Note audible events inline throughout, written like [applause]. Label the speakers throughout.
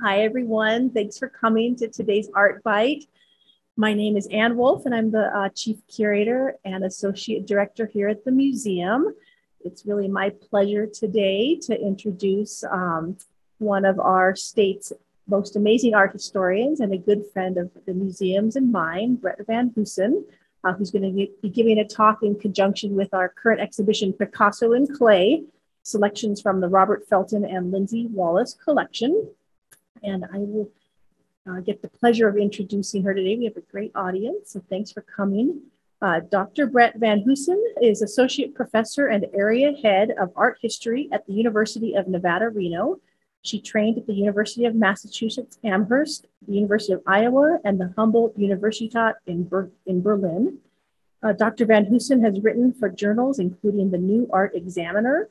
Speaker 1: Hi, everyone. Thanks for coming to today's Art Bite. My name is Ann Wolfe, and I'm the uh, Chief Curator and Associate Director here at the museum. It's really my pleasure today to introduce um, one of our state's most amazing art historians and a good friend of the museum's and mine, Brett Van Hoesen, uh, who's going to be giving a talk in conjunction with our current exhibition, Picasso in Clay, selections from the Robert Felton and Lindsay Wallace collection. And I will uh, get the pleasure of introducing her today. We have a great audience, so thanks for coming. Uh, Dr. Brett Van Hoesen is Associate Professor and Area Head of Art History at the University of Nevada, Reno. She trained at the University of Massachusetts Amherst, the University of Iowa, and the Humboldt Universitat in, Ber in Berlin. Uh, Dr. Van Hoesen has written for journals including the New Art Examiner,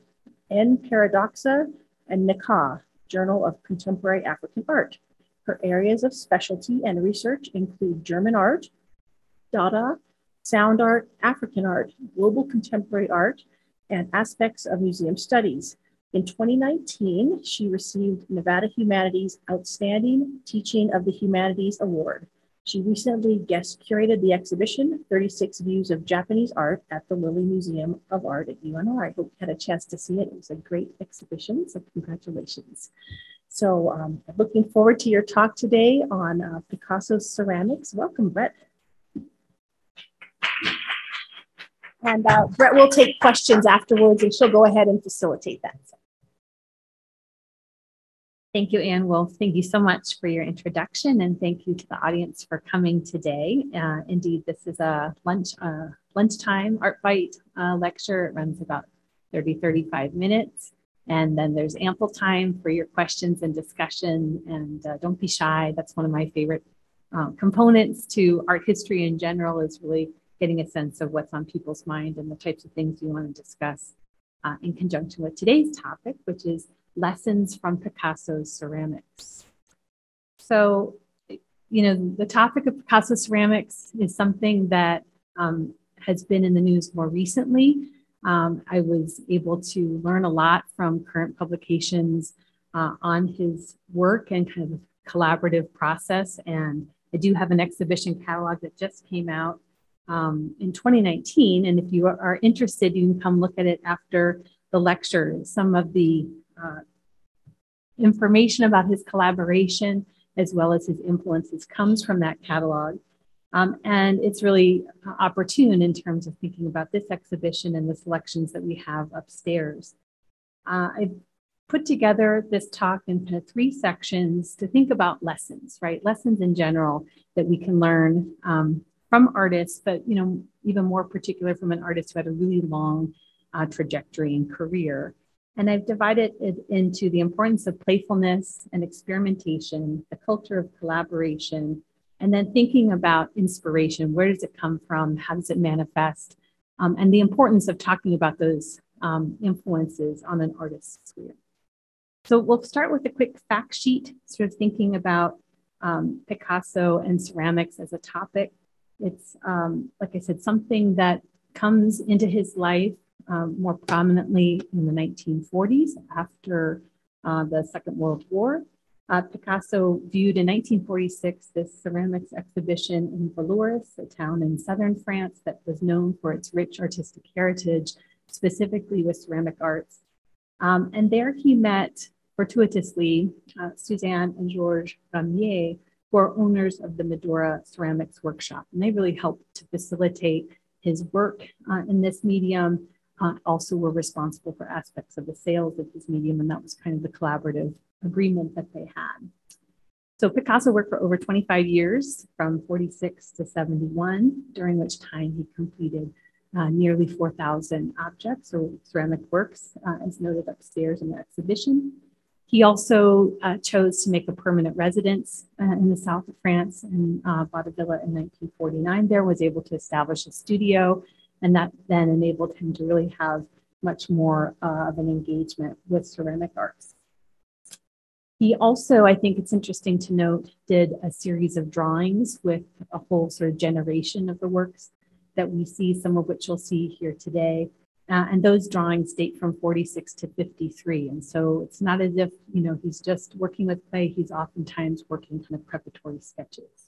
Speaker 1: En Paradoxa, and Nka, Journal of Contemporary African Art. Her areas of specialty and research include German art, Dada, sound art, African art, global contemporary art, and aspects of museum studies. In 2019, she received Nevada Humanities Outstanding Teaching of the Humanities Award. She recently guest curated the exhibition 36 Views of Japanese Art at the Lilley Museum of Art at UNR. I hope you had a chance to see it. It was a great exhibition, so congratulations. So um, looking forward to your talk today on uh, Picasso ceramics. Welcome, Brett. And uh, Brett will take questions afterwards and she'll go ahead and facilitate that.
Speaker 2: Thank you, Ann. Wolfe. Thank you so much for your introduction and thank you to the audience for coming today. Uh, indeed, this is a lunch uh, lunchtime art bite uh, lecture. It runs about 30, 35 minutes. And then there's ample time for your questions and discussion. And uh, don't be shy. That's one of my favorite uh, components to art history in general is really getting a sense of what's on people's mind and the types of things you want to discuss uh, in conjunction with today's topic, which is lessons from Picasso's ceramics. So, you know, the topic of Picasso ceramics is something that um, has been in the news more recently. Um, I was able to learn a lot from current publications uh, on his work and kind of collaborative process. And I do have an exhibition catalog that just came out um, in 2019. And if you are interested, you can come look at it after the lecture. Some of the uh, information about his collaboration as well as his influences comes from that catalog. Um, and it's really opportune in terms of thinking about this exhibition and the selections that we have upstairs. Uh, I've put together this talk in kind of three sections to think about lessons, right? Lessons in general that we can learn um, from artists, but you know, even more particular from an artist who had a really long uh, trajectory and career. And I've divided it into the importance of playfulness and experimentation, the culture of collaboration, and then thinking about inspiration. Where does it come from? How does it manifest? Um, and the importance of talking about those um, influences on an artist's career. So we'll start with a quick fact sheet, sort of thinking about um, Picasso and ceramics as a topic. It's, um, like I said, something that comes into his life um, more prominently in the 1940s after uh, the Second World War. Uh, Picasso viewed in 1946 this ceramics exhibition in Vallauris, a town in southern France that was known for its rich artistic heritage, specifically with ceramic arts. Um, and there he met fortuitously uh, Suzanne and Georges Ramié, who are owners of the Madoura Ceramics Workshop. And they really helped to facilitate his work uh, in this medium uh, also were responsible for aspects of the sales of his medium, and that was kind of the collaborative agreement that they had. So Picasso worked for over 25 years, from 46 to 71, during which time he completed uh, nearly 4,000 objects or ceramic works, uh, as noted upstairs in the exhibition. He also uh, chose to make a permanent residence uh, in the south of France and uh, bought a villa in 1949 there, was able to establish a studio and that then enabled him to really have much more uh, of an engagement with ceramic arts. He also, I think it's interesting to note, did a series of drawings with a whole sort of generation of the works that we see, some of which you'll see here today. Uh, and those drawings date from 46 to 53. And so it's not as if, you know, he's just working with clay. He's oftentimes working kind of preparatory sketches.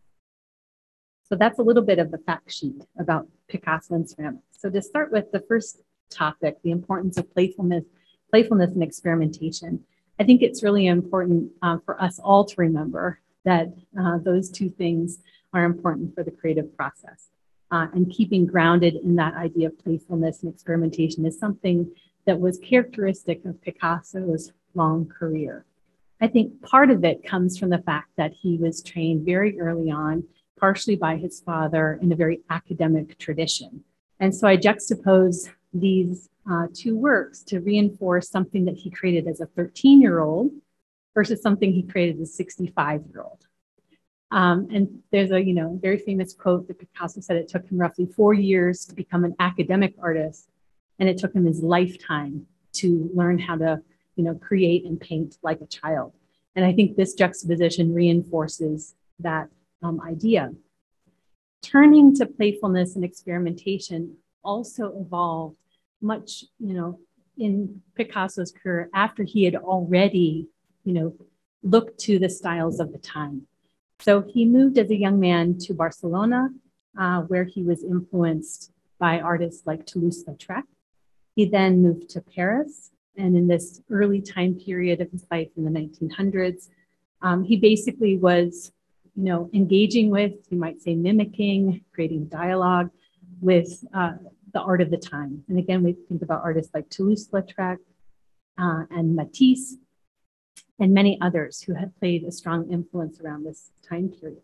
Speaker 2: So that's a little bit of the fact sheet about Picasso and ceramics. So to start with the first topic, the importance of playfulness, playfulness and experimentation. I think it's really important uh, for us all to remember that uh, those two things are important for the creative process. Uh, and keeping grounded in that idea of playfulness and experimentation is something that was characteristic of Picasso's long career. I think part of it comes from the fact that he was trained very early on, partially by his father, in a very academic tradition. And so I juxtapose these uh, two works to reinforce something that he created as a 13 year old versus something he created as a 65 year old. Um, and there's a you know very famous quote that Picasso said it took him roughly four years to become an academic artist, and it took him his lifetime to learn how to you know create and paint like a child. And I think this juxtaposition reinforces that um, idea. Turning to playfulness and experimentation also evolved much, you know, in Picasso's career after he had already, you know, looked to the styles of the time. So he moved as a young man to Barcelona, uh, where he was influenced by artists like Toulouse-Lautrec. He then moved to Paris, and in this early time period of his life in the 1900s, um, he basically was, you know, engaging with, you might say, mimicking, creating dialogue with uh, the art of the time. And again, we think about artists like Toulouse-Lautrec uh, and Matisse, and many others who had played a strong influence around this time period.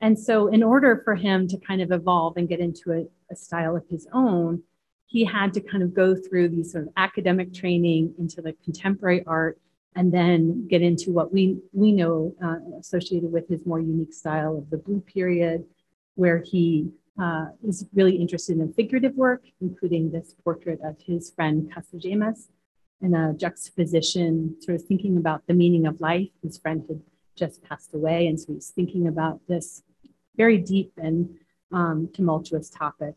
Speaker 2: And so, in order for him to kind of evolve and get into a, a style of his own, he had to kind of go through these sort of academic training into the contemporary art and then get into what we, we know uh, associated with his more unique style of the blue period, where he uh, is really interested in figurative work, including this portrait of his friend Casagemas, in a juxtaposition, sort of thinking about the meaning of life. His friend had just passed away, and so he's thinking about this very deep and um, tumultuous topic.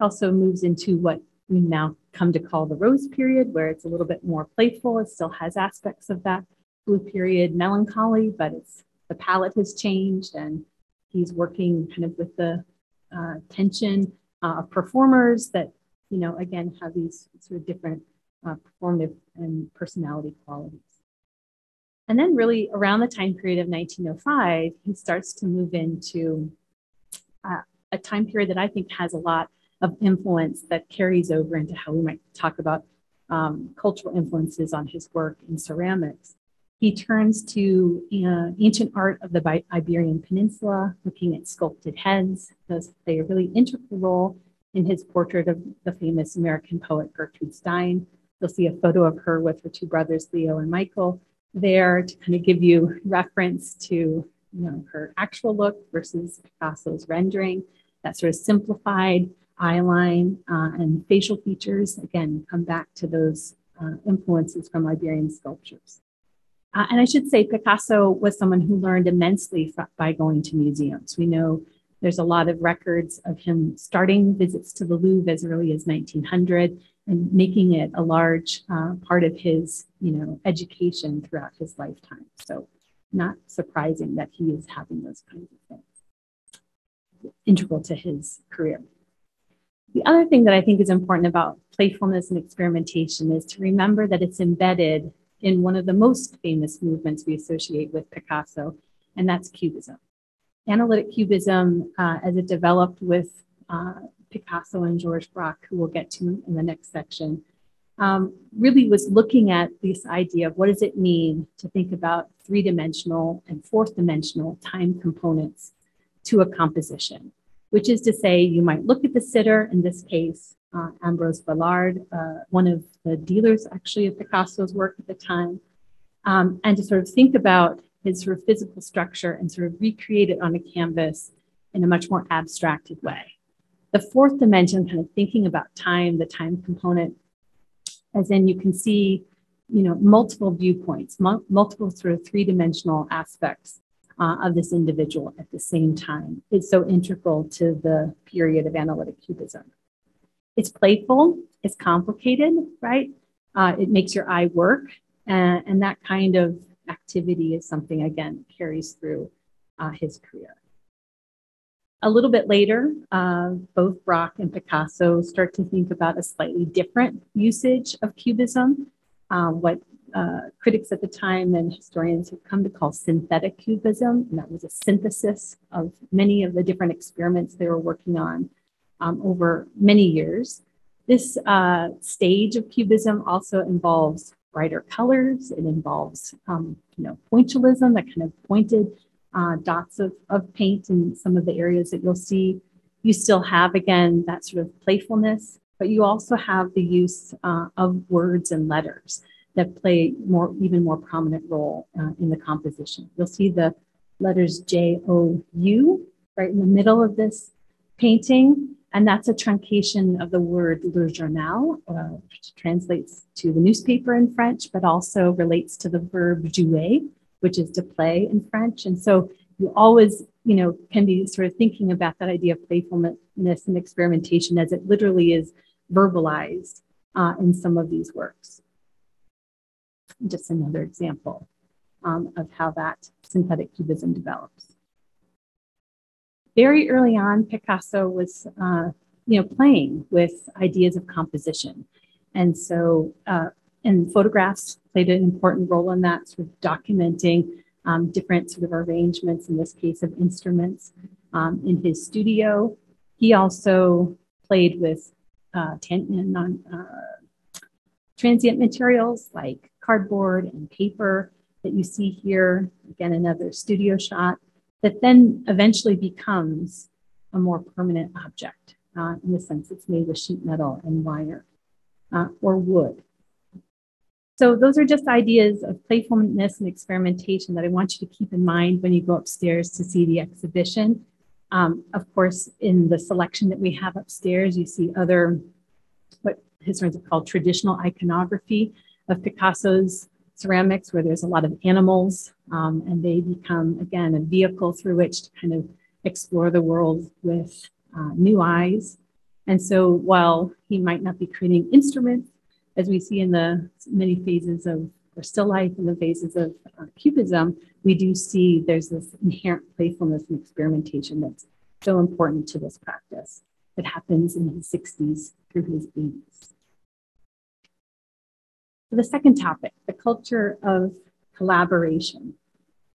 Speaker 2: Also moves into what we now come to call the rose period, where it's a little bit more playful. It still has aspects of that blue period melancholy, but it's the palette has changed, and he's working kind of with the uh, tension uh, of performers that, you know, again, have these sort of different uh, performative and personality qualities. And then, really, around the time period of 1905, he starts to move into uh, a time period that I think has a lot of influence that carries over into how we might talk about um, cultural influences on his work in ceramics. He turns to uh, ancient art of the Iberian Peninsula, looking at sculpted heads. Those play a really integral role in his portrait of the famous American poet Gertrude Stein, You'll see a photo of her with her two brothers, Leo and Michael, there to kind of give you reference to you know, her actual look versus Picasso's rendering. That sort of simplified eyeline uh, and facial features, again, come back to those uh, influences from Iberian sculptures. Uh, and I should say Picasso was someone who learned immensely by going to museums. We know there's a lot of records of him starting visits to the Louvre as early as 1900 and making it a large uh, part of his, you know, education throughout his lifetime. So not surprising that he is having those kinds of things integral to his career. The other thing that I think is important about playfulness and experimentation is to remember that it's embedded in one of the most famous movements we associate with Picasso, and that's Cubism. Analytic Cubism, uh, as it developed with uh, Picasso and Georges Braque, who we'll get to in the next section, um, really was looking at this idea of what does it mean to think about three-dimensional and fourth-dimensional time components to a composition, which is to say you might look at the sitter, in this case, uh, Ambrose Vollard, uh, one of the dealers actually of Picasso's work at the time, um, and to sort of think about his sort of physical structure and sort of recreate it on a canvas in a much more abstracted way. The fourth dimension, kind of thinking about time, the time component, as in you can see, you know, multiple viewpoints, multiple sort of three-dimensional aspects uh, of this individual at the same time is so integral to the period of analytic cubism. it's playful, it's complicated, right? Uh, it makes your eye work. And, and, that kind of activity is something, again, carries through uh, his career. A little bit later, uh, both Braque and Picasso start to think about a slightly different usage of Cubism, um, what uh, critics at the time and historians have come to call synthetic cubism. And that was a synthesis of many of the different experiments they were working on um, over many years. This uh, stage of cubism also involves brighter colors. It involves, um, you know, pointillism, that kind of pointed uh, dots of, of paint in some of the areas that you'll see. You still have, again, that sort of playfulness, but you also have the use uh, of words and letters that play more, even more prominent role uh, in the composition. You'll see the letters J O U right in the middle of this painting, and that's a truncation of the word le journal, uh, which translates to the newspaper in French, but also relates to the verb jouer, which is to play in French. And so you always, you know, can be sort of thinking about that idea of playfulness and experimentation as it literally is verbalized uh, in some of these works just another example um, of how that synthetic cubism develops. Very early on, Picasso was, uh, you know, playing with ideas of composition. And so, uh, and photographs played an important role in that, sort of documenting um, different sort of arrangements, in this case of instruments, um, in his studio. He also played with uh, non, uh, transient materials like cardboard and paper that you see here. Again, another studio shot that then eventually becomes a more permanent object uh, in the sense it's made with sheet metal and wire uh, or wood. So those are just ideas of playfulness and experimentation that I want you to keep in mind when you go upstairs to see the exhibition. Um, of course, in the selection that we have upstairs, you see other, what historians have called traditional iconography of Picasso's ceramics where there's a lot of animals um, and they become, again, a vehicle through which to kind of explore the world with uh, new eyes. And so while he might not be creating instruments, as we see in the many phases of, or still life in the phases of uh, Cubism, we do see there's this inherent playfulness and experimentation that's so important to this practice that happens in his 60s through his 80s. The second topic, the culture of collaboration.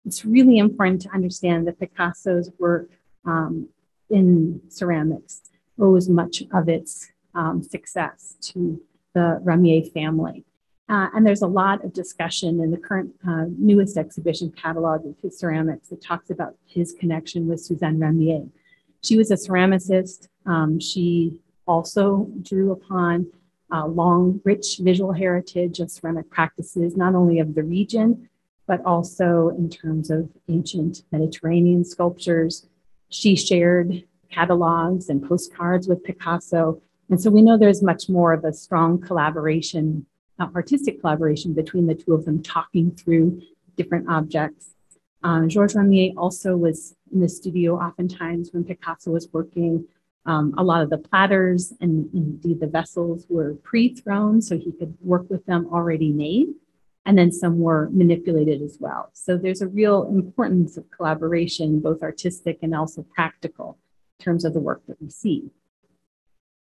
Speaker 2: It's really important to understand that Picasso's work um, in ceramics owes much of its um, success to the Ramié family. Uh, and there's a lot of discussion in the current uh, newest exhibition catalog of his ceramics that talks about his connection with Suzanne Ramié. She was a ceramicist. Um, she also drew upon uh, long, rich visual heritage of ceramic practices, not only of the region, but also in terms of ancient Mediterranean sculptures. She shared catalogs and postcards with Picasso. And so we know there's much more of a strong collaboration, uh, artistic collaboration between the two of them talking through different objects. Um, Georges Ramié also was in the studio oftentimes when Picasso was working um, a lot of the platters and indeed the vessels were pre-thrown so he could work with them already made. And then some were manipulated as well. So there's a real importance of collaboration, both artistic and also practical in terms of the work that we see.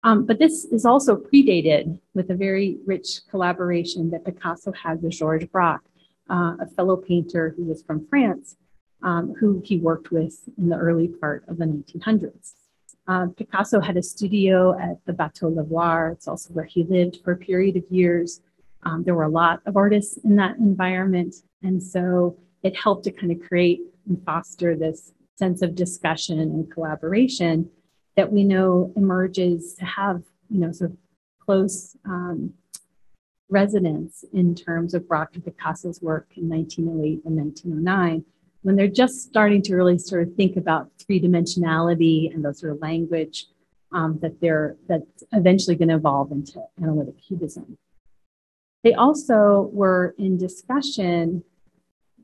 Speaker 2: Um, but this is also predated with a very rich collaboration that Picasso had with Georges Braque, uh, a fellow painter who was from France, um, who he worked with in the early part of the 1900s. Uh, Picasso had a studio at the Bateau Lavoir. It's also where he lived for a period of years. Um, there were a lot of artists in that environment. And so it helped to kind of create and foster this sense of discussion and collaboration that we know emerges to have, you know, sort of close um, resonance in terms of Braque and Picasso's work in 1908 and 1909 when they're just starting to really sort of think about three dimensionality and those sort of language um, that they're that's eventually going to evolve into analytic cubism. They also were in discussion,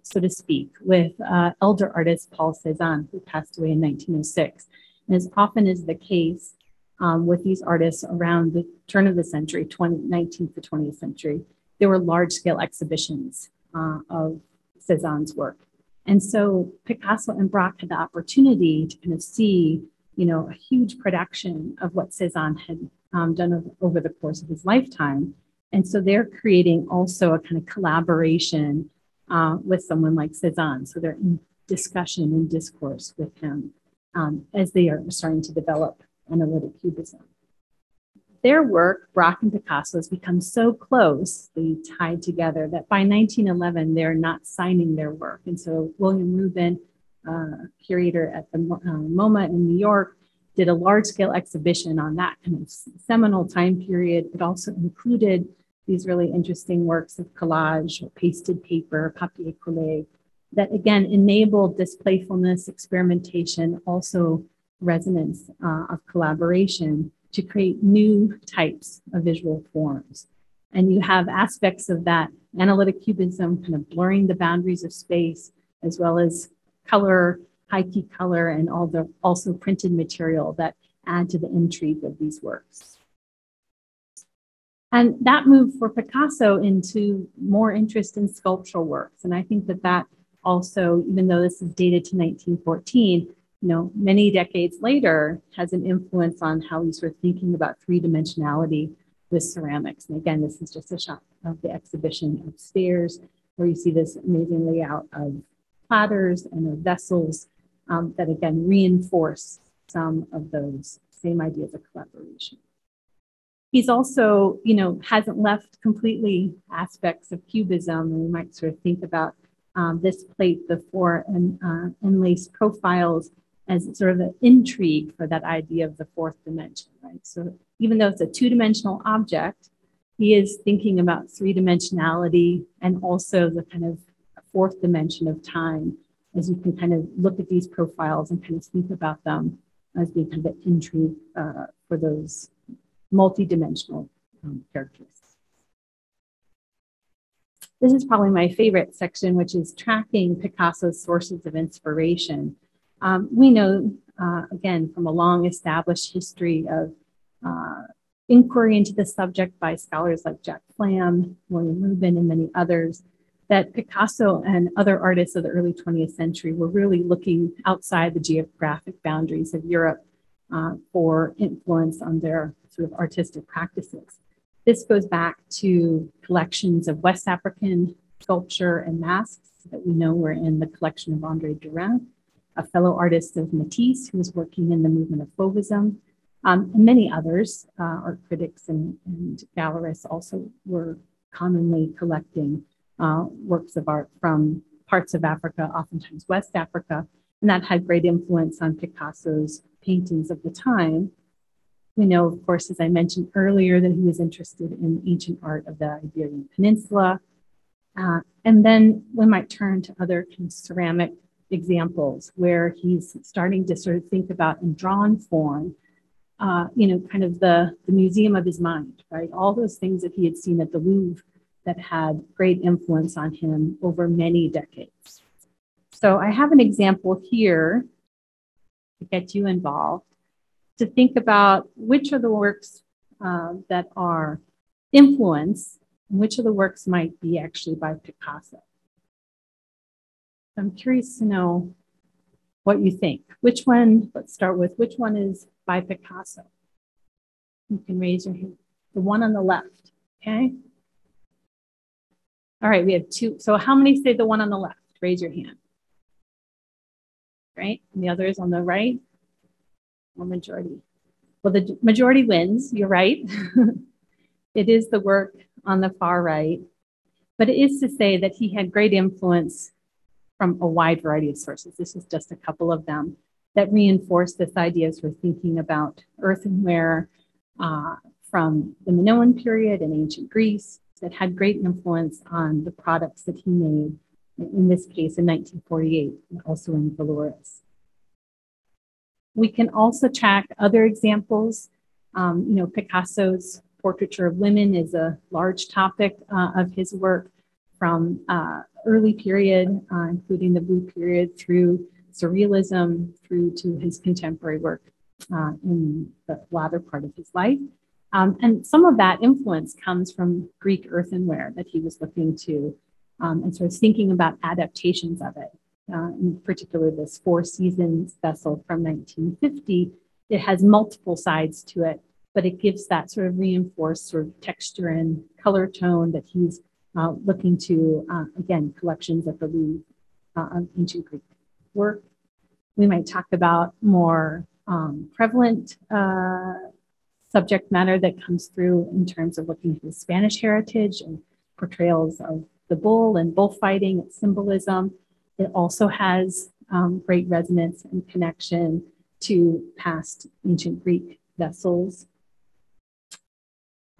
Speaker 2: so to speak, with uh, elder artist Paul Cézanne, who passed away in 1906. And as often is the case, um, with these artists around the turn of the century, 20, 19th to 20th century. There were large scale exhibitions uh, of Cezanne's work. And so Picasso and Braque had the opportunity to kind of see, you know, a huge production of what Cezanne had um, done over the course of his lifetime. And so they're creating also a kind of collaboration uh, with someone like Cezanne. So they're in discussion and discourse with him um, as they are starting to develop analytic cubism. Their work, Braque and Picasso, has become so closely tied together that by 1911, they're not signing their work. And so William Rubin, uh, curator at the uh, MoMA in New York, did a large scale exhibition on that kind of seminal time period. It also included these really interesting works of collage pasted paper, papier collé, that again enabled this playfulness, experimentation, also resonance uh, of collaboration to create new types of visual forms. And you have aspects of that analytic cubism kind of blurring the boundaries of space, as well as color, high key color, and all the also printed material that add to the intrigue of these works. And that moved for Picasso into more interest in sculptural works. And I think that that also, even though this is dated to 1914, you know, many decades later has an influence on how we sort of thinking about three-dimensionality with ceramics. And again, this is just a shot of the exhibition upstairs where you see this amazing layout of platters and of vessels um, that again reinforce some of those same ideas of collaboration. He's also, you know, hasn't left completely aspects of cubism. We might sort of think about um, this plate, the four and uh, enlaced profiles as sort of an intrigue for that idea of the fourth dimension, right? So even though it's a two-dimensional object, he is thinking about three-dimensionality and also the kind of fourth dimension of time as you can kind of look at these profiles and kind of think about them as being kind of an intrigue uh, for those multi-dimensional um. This is probably my favorite section, which is tracking Picasso's sources of inspiration. Um, we know, uh, again, from a long established history of uh, inquiry into the subject by scholars like Jack Flam, William Rubin, and many others, that Picasso and other artists of the early 20th century were really looking outside the geographic boundaries of Europe uh, for influence on their sort of artistic practices. This goes back to collections of West African sculpture and masks that we know were in the collection of Andre Derain, a fellow artist of Matisse who was working in the movement of Fauvism, um, and many others, uh, art critics and, and, gallerists also were commonly collecting uh, works of art from parts of Africa, oftentimes West Africa, and that had great influence on Picasso's paintings of the time. We know, of course, as I mentioned earlier, that he was interested in ancient art of the Iberian Peninsula. Uh, and then we might turn to other ceramic examples where he's starting to sort of think about in drawn form, uh, you know, kind of the, the museum of his mind, right? All those things that he had seen at the Louvre that had great influence on him over many decades. So I have an example here to get you involved to think about which of the works uh, that are influence and which of the works might be actually by Picasso. I'm curious to know what you think. Which one, let's start with, which one is by Picasso? You can raise your hand. The one on the left, okay? All right, we have two. So how many say the one on the left? Raise your hand. Right, and the other is on the right or majority. Well, the majority wins, you're right. [laughs] it is the work on the far right, but it is to say that he had great influence from a wide variety of sources. This is just a couple of them that reinforce this idea as we're thinking about earthenware uh, from the Minoan period in ancient Greece that had great influence on the products that he made, in this case in 1948, also in Vallauris. We can also track other examples. Um, you know, Picasso's portraiture of women is a large topic uh, of his work from uh, early period, uh, including the blue period, through surrealism, through to his contemporary work uh, in the latter part of his life. Um, and some of that influence comes from Greek earthenware that he was looking to um, and sort of thinking about adaptations of it. Uh, in particular, this Four Seasons vessel from 1950, it has multiple sides to it, but it gives that sort of reinforced sort of texture and color tone that he's uh, looking to, uh, again, collections at the uh, of ancient Greek work. We might talk about more um, prevalent uh, subject matter that comes through in terms of looking at the Spanish heritage and portrayals of the bull and bullfighting, its symbolism. It also has um, great resonance and connection to past ancient Greek vessels.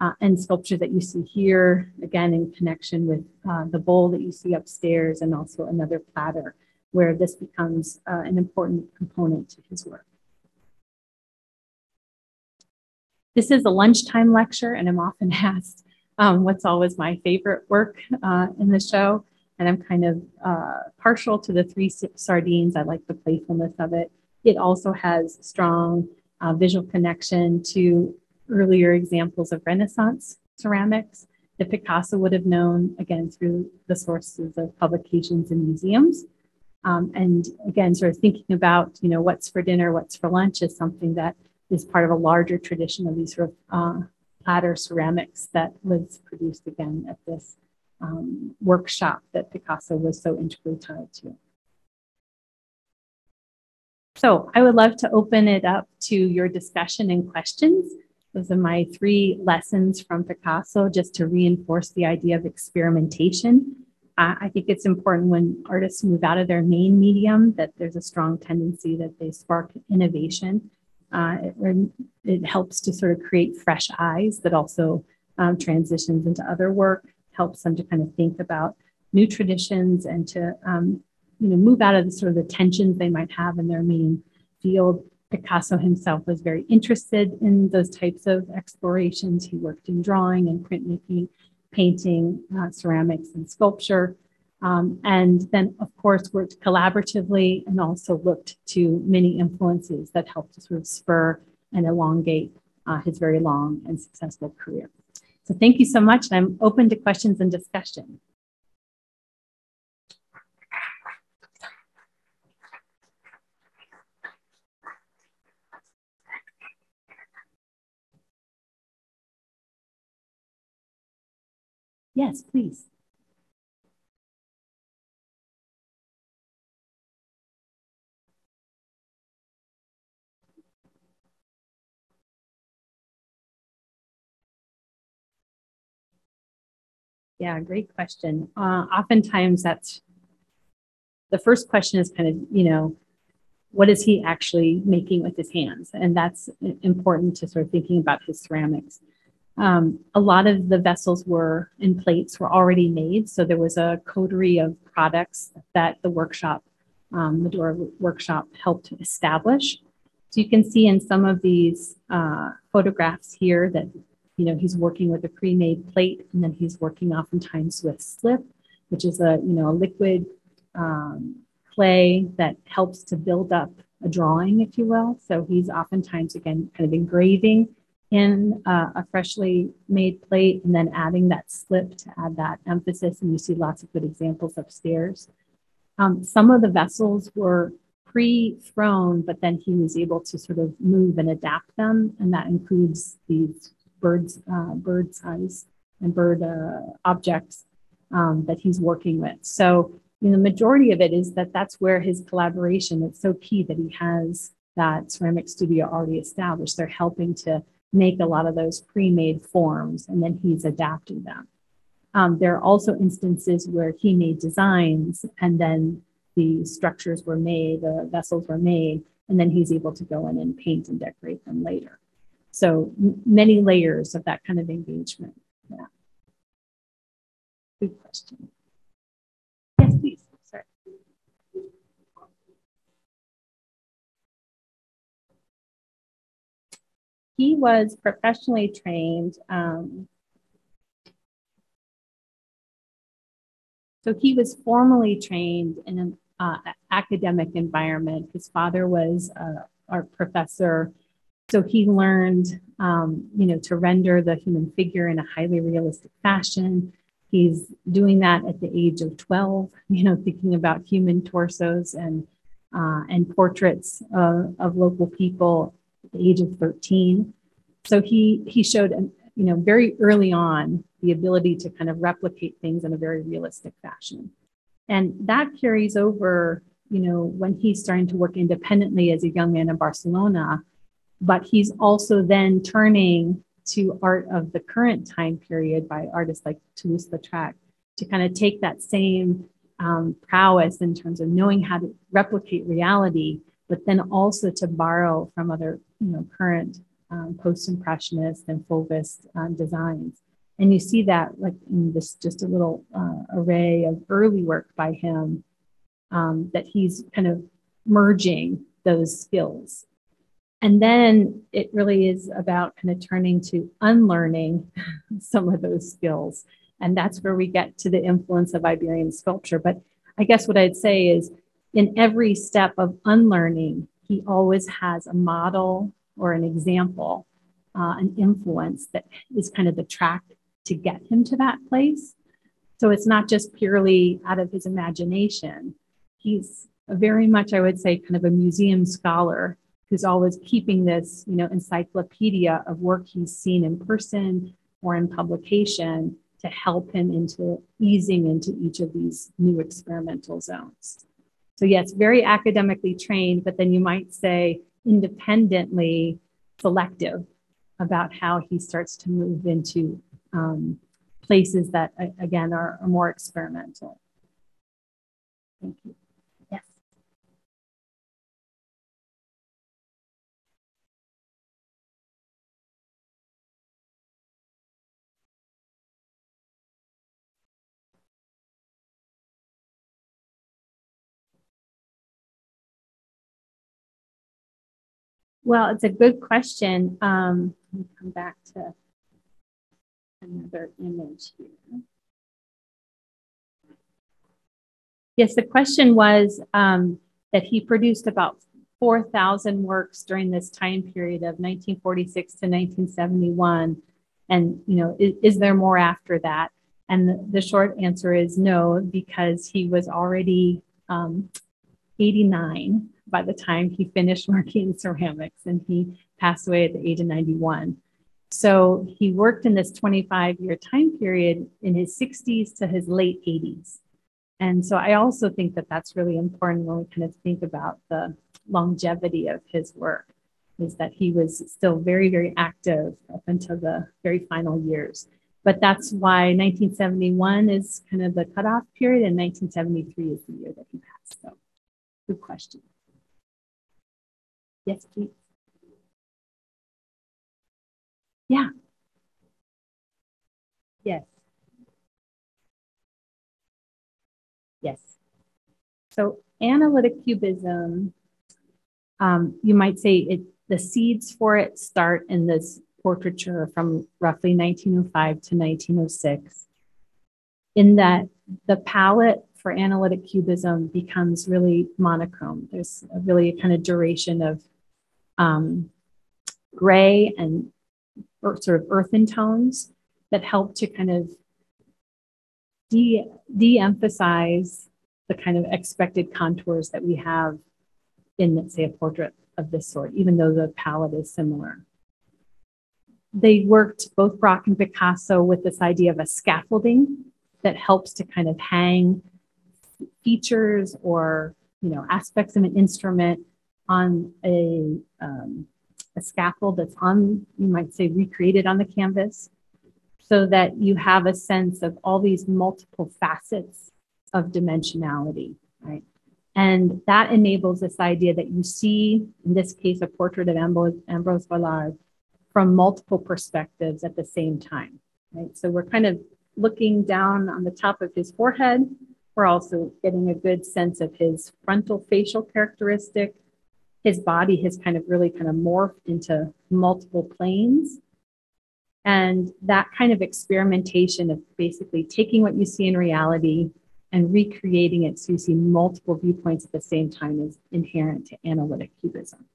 Speaker 2: Uh, and sculpture that you see here, again, in connection with uh, the bowl that you see upstairs and also another platter where this becomes uh, an important component to his work. This is a lunchtime lecture, and I'm often [laughs] asked um, what's always my favorite work uh, in the show. And I'm kind of uh, partial to the three sardines. I like the playfulness of it. It also has strong uh, visual connection to earlier examples of Renaissance ceramics that Picasso would have known, again, through the sources of publications and museums. Um, and again, sort of thinking about, you know, what's for dinner, what's for lunch is something that is part of a larger tradition of these sort of uh, platter ceramics that was produced again at this um, workshop that Picasso was so integrally tied to. So I would love to open it up to your discussion and questions. Those are my three lessons from Picasso, just to reinforce the idea of experimentation. Uh, I think it's important when artists move out of their main medium that there's a strong tendency that they spark innovation. Uh, it, it, helps to sort of create fresh eyes that also um, transitions into other work, helps them to kind of think about new traditions and to um, you know move out of the sort of the tensions they might have in their main field. Picasso himself was very interested in those types of explorations. He worked in drawing and printmaking, painting, uh, ceramics, and sculpture. Um, and then, of course, worked collaboratively and also looked to many influences that helped to sort of spur and elongate uh, his very long and successful career. So thank you so much. And I'm open to questions and discussion. Yes, please. Yeah, great question. Uh, oftentimes, that's the first question is kind of, you know, what is he actually making with his hands? And that's important to sort of thinking about his ceramics. Um, a lot of the vessels were in plates were already made, so there was a coterie of products that the workshop, um, Madoura workshop, helped establish. So you can see in some of these uh, photographs here that you know, he's working with a pre-made plate and then he's working oftentimes with slip, which is a, you know, a liquid um, clay that helps to build up a drawing, if you will. So he's oftentimes, again, kind of engraving in uh, a freshly made plate and then adding that slip to add that emphasis. And you see lots of good examples upstairs. Um, some of the vessels were pre-thrown, but then he was able to sort of move and adapt them. And that includes these birds, uh, bird size and bird uh, objects um, that he's working with. So, you know, the majority of it is that that's where his collaboration. It's so key that he has that ceramic studio already established. They're helping to make a lot of those pre-made forms, and then he's adapting them. Um, there are also instances where he made designs, and then the structures were made, the vessels were made, and then he's able to go in and paint and decorate them later. So many layers of that kind of engagement. Yeah. Good question. He was professionally trained. Um, so he was formally trained in an uh, academic environment. His father was uh, our professor So he learned, um, you know, to render the human figure in a highly realistic fashion. He's doing that at the age of 12, [laughs] you know, thinking about human torsos and uh, and portraits uh, of local people the age of 13. So he he showed, you know, very early on the ability to kind of replicate things in a very realistic fashion, and that carries over, you know, when he's starting to work independently as a young man in Barcelona. But he's also then turning to art of the current time period by artists like Toulouse-Lautrec to kind of take that same um, prowess in terms of knowing how to replicate reality, but then also to borrow from other, you know, current um, post-impressionist and Fauvist um, designs. And you see that like in this just a little uh, array of early work by him um, that he's kind of merging those skills. And then it really is about kind of turning to unlearning [laughs] some of those skills and that's where we get to the influence of Iberian sculpture. But I guess what I'd say is in every step of unlearning, he always has a model or an example, uh, an influence that is kind of the track to get him to that place. So it's not just purely out of his imagination. He's very much, I would say, kind of a museum scholar who's always keeping this, you know, encyclopedia of work he's seen in person or in publication to help him into easing into each of these new experimental zones. So, yes, very academically trained, but then you might say independently selective about how he starts to move into um, places that, again, are, are more experimental. Thank you. Well, it's a good question. Um, let me come back to another image here. Yes, the question was um, that he produced about 4,000 works during this time period of 1946 to 1971. And, you know, is, is there more after that? And the, the, short answer is no, because he was already um, 89 by the time he finished [laughs] working in ceramics and he passed away at the age of 91. So he worked in this 25 year time period in his 60s to his late 80s. And so I also think that that's really important when we kind of think about the longevity of his work, is that he was still very, very active up until the very final years. But that's why 1971 is kind of the cutoff period, and 1973 is the year that he passed. So, good question. Yes, please. Yeah. Yes. Yes. So analytic cubism, um, you might say it, the seeds for it start in this portraiture from roughly 1905 to 1906. In that the palette for analytic cubism becomes really monochrome. There's really a kind of duration of um, gray and sort of earthen tones that help to kind of de, de-emphasize the kind of expected contours that we have in, let's say, a portrait of this sort, even though the palette is similar. They worked, both Braque and Picasso, with this idea of a scaffolding that helps to kind of hang features or you know aspects of an instrument on a, um, a scaffold that's on, you might say, recreated on the canvas, so that you have a sense of all these multiple facets of dimensionality, right? And that enables this idea that you see, in this case, a portrait of Ambrose, Ambrose Vollard from multiple perspectives at the same time, right? So we're kind of looking down on the top of his forehead. We're also getting a good sense of his frontal facial characteristic, his body has kind of really kind of morphed into multiple planes. And that kind of experimentation of basically taking what you see in reality and recreating it so you see multiple viewpoints at the same time is inherent to analytic cubism.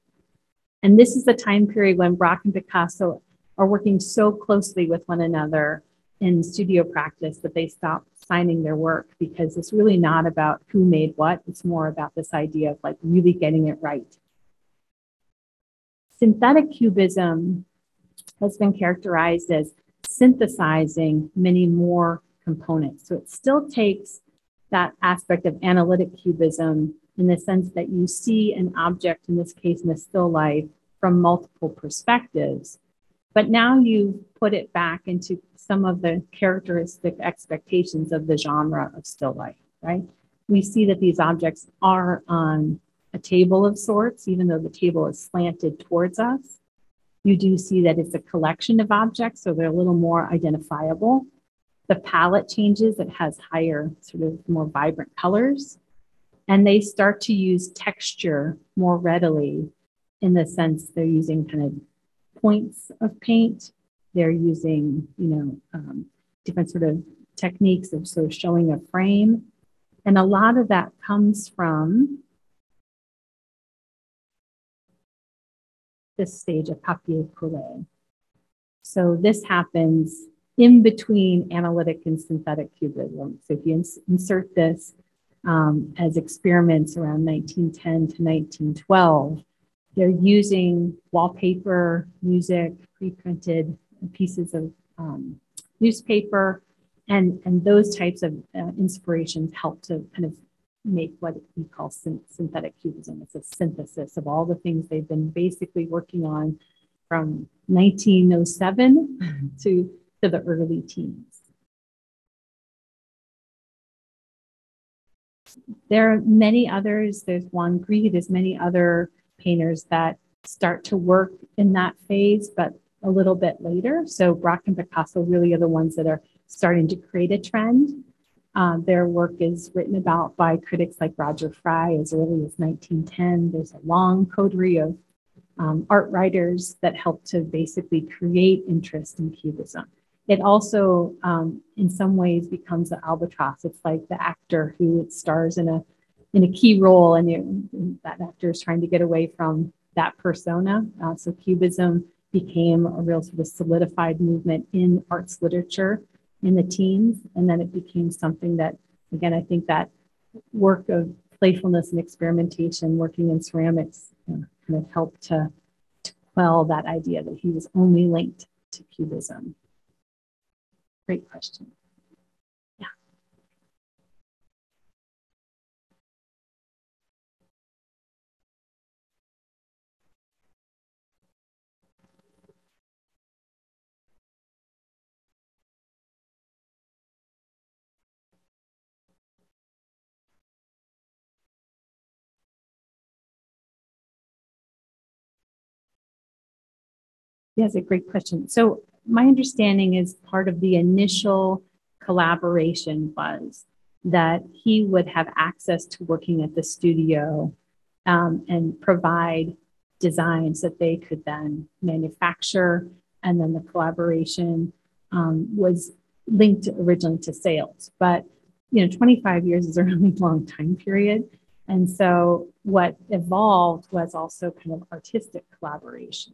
Speaker 2: And this is the time period when Braque and Picasso are working so closely with one another in studio practice that they stop signing their work because it's really not about who made what. It's more about this idea of like really getting it right. Synthetic cubism has been characterized as synthesizing many more components. So it still takes that aspect of analytic cubism in the sense that you see an object, in this case, in a still life, from multiple perspectives. But now you put it back into some of the characteristic expectations of the genre of still life, right? We see that these objects are on a table of sorts, even though the table is slanted towards us. You do see that it's a collection of objects, so they're a little more identifiable. The palette changes, it has higher, sort of more vibrant colors. And they start to use texture more readily in the sense they're using kind of points of paint. They're using, you know, um, different sort of techniques of sort of showing a frame. And a lot of that comes from this stage of papier collé. So this happens in between analytic and synthetic cubism. So if you ins insert this um, as experiments around 1910 to 1912, they're using wallpaper, music, pre-printed pieces of um, newspaper, and, and those types of uh, inspirations help to kind of make what we call syn synthetic cubism. It's a synthesis of all the things they've been basically working on from 1907 mm-hmm. to, to the early teens. There are many others. There's Juan Gris, there's many other painters that start to work in that phase, but a little bit later. So Braque and Picasso really are the ones that are starting to create a trend. Uh, their work is written about by critics like Roger Fry as early as 1910. There's a long coterie of um, art writers that help to basically create interest in Cubism. It also, um, in some ways, becomes an albatross. It's like the actor who stars in a in a key role, and you, that actor is trying to get away from that persona. Uh, so Cubism became a real sort of solidified movement in arts literature in the teens. And then it became something that, again, I think that work of playfulness and experimentation working in ceramics kind of helped to, to quell that idea that he was only linked to Cubism. Great question. Yes, a great question. So my understanding is part of the initial collaboration was that he would have access to working at the studio um, and provide designs that they could then manufacture. And then the collaboration um, was linked originally to sales. But you know, 25 years is a really [laughs] long time period. And so what evolved was also kind of artistic collaboration.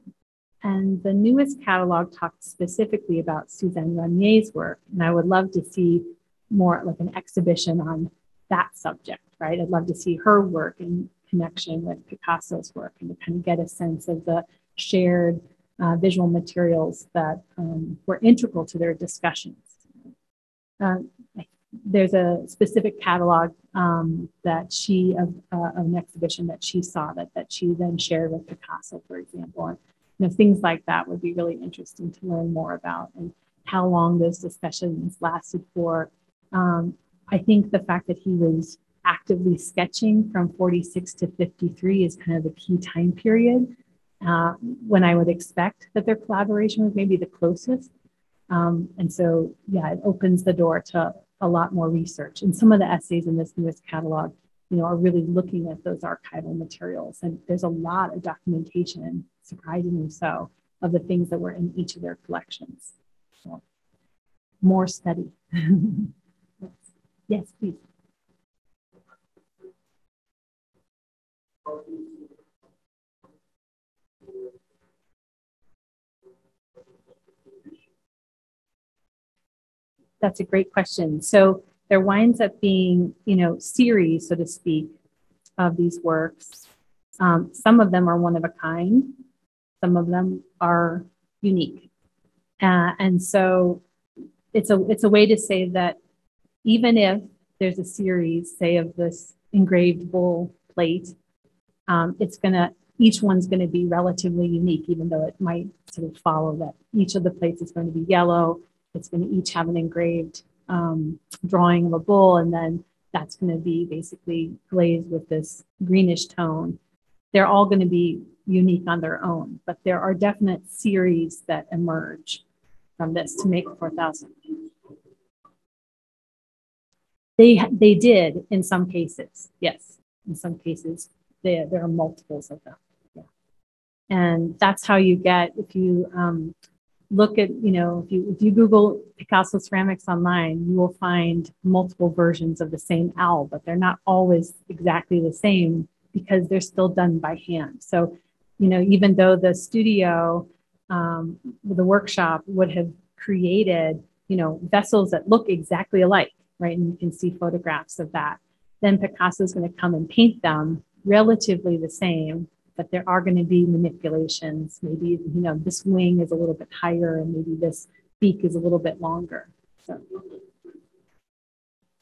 Speaker 2: And the newest catalog talks specifically about Suzanne Ramié's work. And I would love to see more like an exhibition on that subject, right? I'd love to see her work in connection with Picasso's work and to kind of get a sense of the shared uh, visual materials that um, were integral to their discussions. Uh, there's a specific catalog um, that she of, uh, an exhibition that she saw that that she then shared with Picasso, for example. And you know, things like that would be really interesting to learn more about and how long those discussions lasted for. Um, I think the fact that he was actively sketching from 46 to 53 is kind of the key time period uh, when I would expect that their collaboration was maybe the closest. Um, and so, yeah, it opens the door to a lot more research. And some of the essays in this newest catalog you know, are really looking at those archival materials. And there's a lot of documentation, surprisingly so, of the things that were in each of their collections. So, more study. yes. [laughs] yes, please. That's a great question. So there winds up being, you know, series, so to speak, of these works. Um, some of them are one of a kind, some of them are unique. Uh, and so it's a it's a way to say that even if there's a series, say, of this engraved bull plate, um, it's gonna each one's going to be relatively unique, even though it might sort of follow that each of the plates is going to be yellow. It's going to each have an engraved um, drawing of a bull, and then that's going to be basically glazed with this greenish tone. They're all going to be unique on their own, but there are definite series that emerge from this to make 4,000. They, they did in some cases, yes. In some cases, they, there are multiples of them. Yeah. And that's how you get, if you um, look at, you know, if you, if you Google Picasso ceramics online, you will find multiple versions of the same owl, but they're not always exactly the same because they're still done by hand. So, you know, even though the studio, um, the workshop would have created, you know, vessels that look exactly alike, right? And you can see photographs of that. Then Picasso is going to come and paint them relatively the same, but there are going to be manipulations. Maybe, you know, this wing is a little bit higher and maybe this beak is a little bit longer. So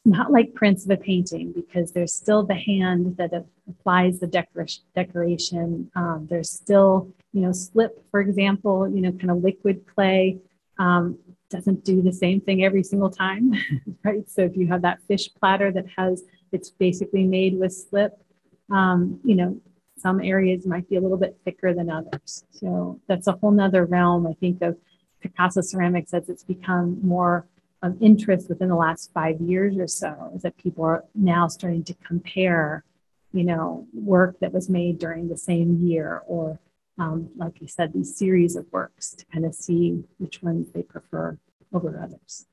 Speaker 2: not like prints of a painting because there's still the hand that applies the decoration. Um, there's still, you know, slip, for example, you know, kind of liquid clay um, doesn't do the same thing every single time, [laughs] right? So if you have that fish platter that has, it's basically made with slip, um, you know, some areas might be a little bit thicker than others. So that's a whole nother realm, I think, of Picasso ceramics as it's become more of interest within the last five years or so, is that people are now starting to compare, you know, work that was made during the same year or um, like you said, these series of works to kind of see which ones they prefer over others.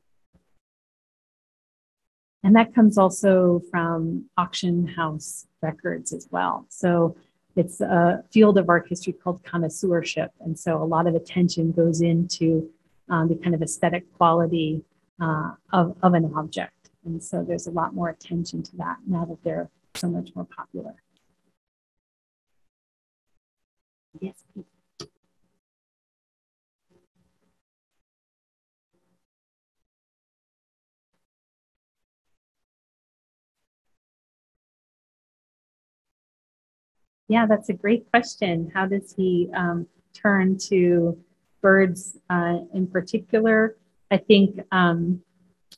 Speaker 2: And that comes also from auction house records as well. So it's a field of art history called connoisseurship. And so a lot of attention goes into um, the kind of aesthetic quality uh, of, of an object. And so there's a lot more attention to that now that they're so much more popular. Yes, please. Yeah, that's a great question. How does he um, turn to birds uh, in particular? I think um,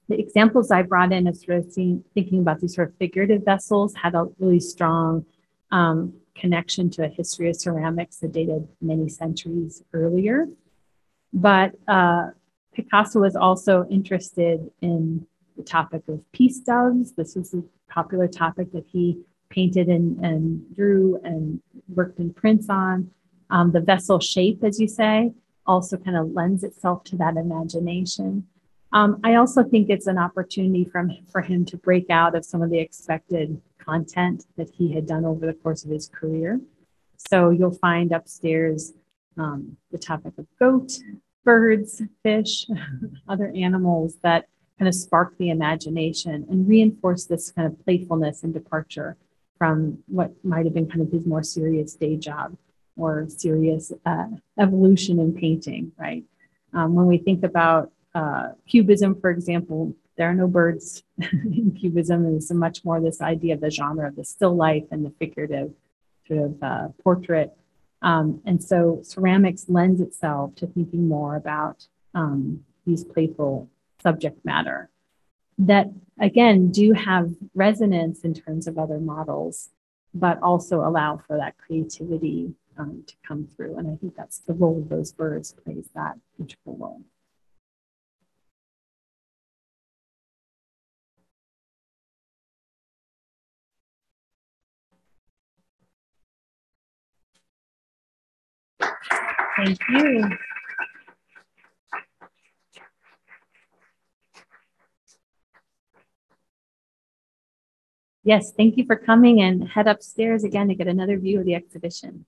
Speaker 2: the examples I brought in of sort of seeing, thinking about these sort of figurative vessels had a really strong um, connection to a history of ceramics that dated many centuries earlier. But uh, Picasso was also interested in the topic of peace doves. This was a popular topic that he painted and, and drew and worked in prints on. Um, the vessel shape, as you say, also kind of lends itself to that imagination. Um, I also think it's an opportunity from, for him to break out of some of the expected content that he had done over the course of his career. So you'll find upstairs um, the topic of goat, birds, fish, [laughs] other animals that kind of spark the imagination and reinforce this kind of playfulness and departure from what might have been kind of his more serious day job or serious uh, evolution in painting, right? Um, when we think about uh, cubism, for example, there are no birds [laughs] in cubism, it's much more this idea of the genre of the still life and the figurative sort of uh, portrait. Um, and so ceramics lends itself to thinking more about um, these playful subject matter that, again, do have resonance in terms of other models, but also allow for that creativity um, to come through. And I think that's the role of those birds plays that integral role. Thank you. Yes, thank you for coming and head upstairs again to get another view of the exhibition.